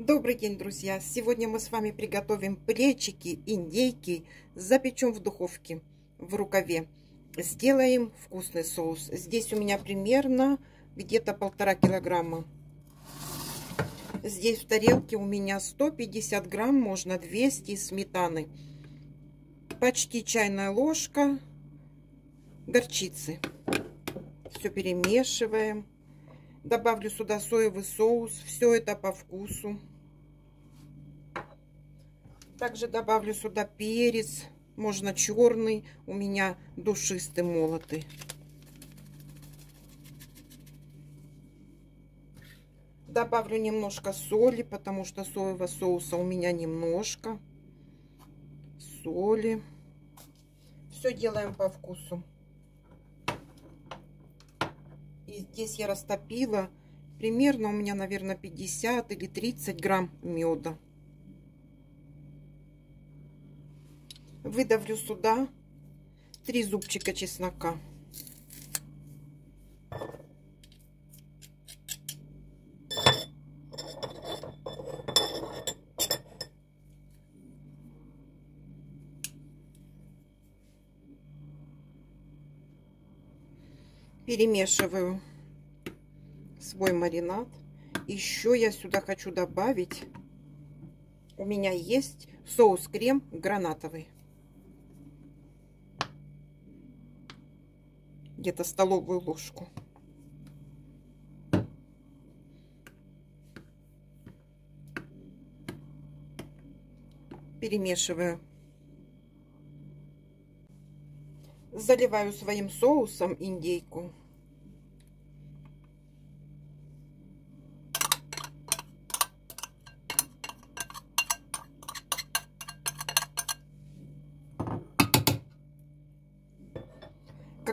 Добрый день, друзья! Сегодня мы с вами приготовим плечики, индейки, запечем в духовке в рукаве. Сделаем вкусный соус. Здесь у меня примерно где-то полтора килограмма. Здесь в тарелке у меня 150 грамм, можно 200 сметаны. Почти чайная ложка горчицы. Все перемешиваем. Добавлю сюда соевый соус. Все это по вкусу. Также добавлю сюда перец. Можно черный. У меня душистый молотый. Добавлю немножко соли, потому что соевого соуса у меня немножко. Соли. Все делаем по вкусу. Здесь я растопила примерно у меня, наверное, 50 или 30 грамм меда. Выдавлю сюда 3 зубчика чеснока. Перемешиваю свой маринад. Еще я сюда хочу добавить, у меня есть соус-крем гранатовый. где-то столовую ложку. Перемешиваю. Заливаю своим соусом индейку.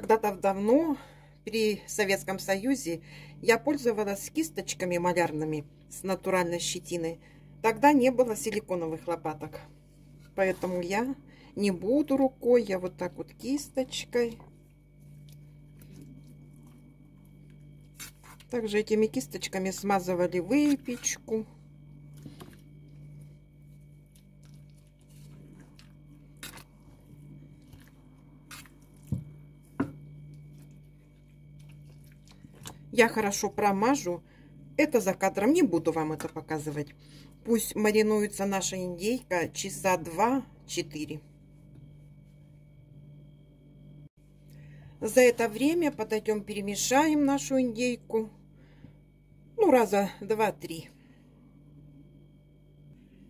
Когда-то давно при Советском Союзе я пользовалась кисточками малярными с натуральной щетиной. Тогда не было силиконовых лопаток. Поэтому я не буду рукой, я вот так вот кисточкой. Также этими кисточками смазывали выпечку. Я хорошо промажу. Это за кадром. Не буду вам это показывать. Пусть маринуется наша индейка часа 2-4. За это время подойдем, перемешаем нашу индейку. Ну, раза два-три.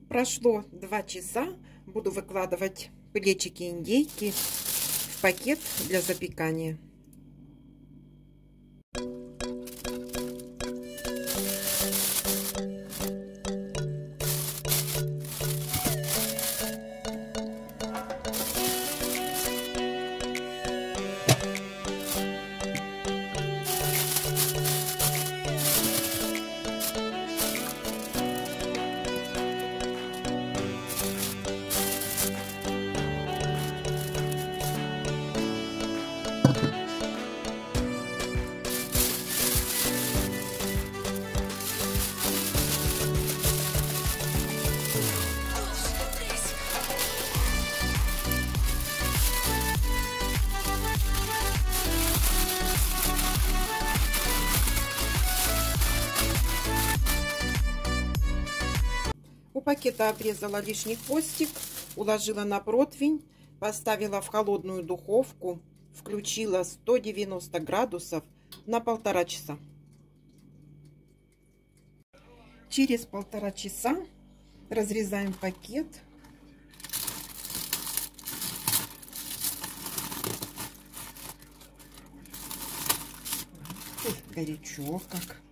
Прошло два часа. Буду выкладывать плечики индейки в пакет для запекания. Пакета обрезала лишний хвостик, уложила на противень, поставила в холодную духовку, включила 190 градусов на полтора часа. Через полтора часа разрезаем пакет. горячо как.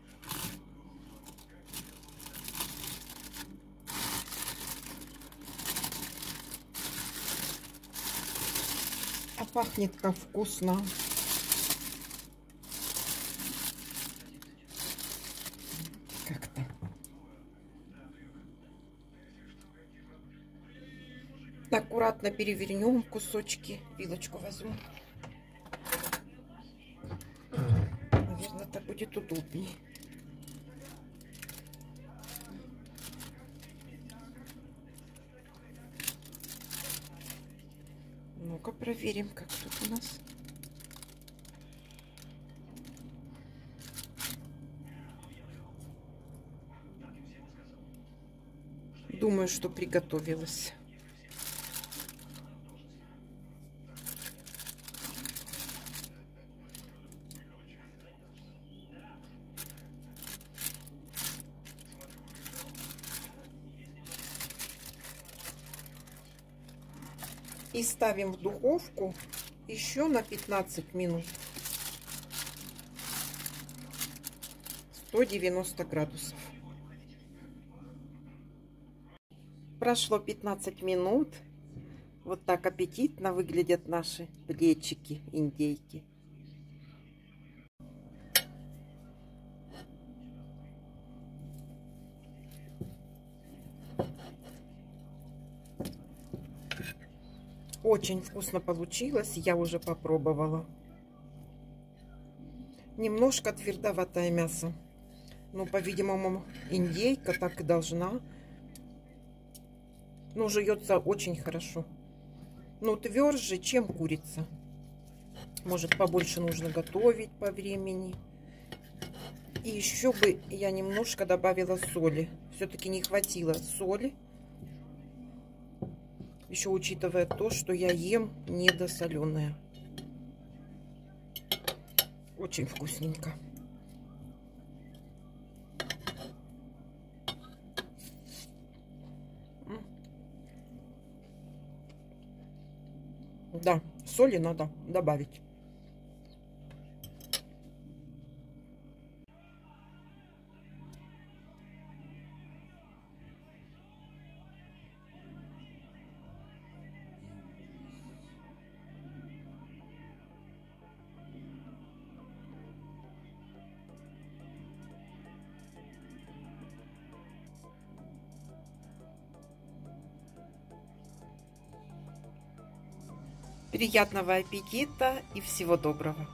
Пахнет как вкусно. Как-то. Аккуратно перевернем кусочки. Вилочку возьму. Наверное, так будет удобнее. Проверим, как тут у нас. Думаю, что приготовилась. И ставим в духовку еще на 15 минут. 190 градусов. Прошло 15 минут. Вот так аппетитно выглядят наши плечики индейки. Очень вкусно получилось, я уже попробовала. Немножко твердоватое мясо. Но, по-видимому, индейка так и должна. Но жуется очень хорошо. Но тверже, чем курица. Может, побольше нужно готовить по времени. И еще бы я немножко добавила соли. Все-таки не хватило соли. Еще учитывая то, что я ем недосоленое. Очень вкусненько. Да, соли надо добавить. Приятного аппетита и всего доброго!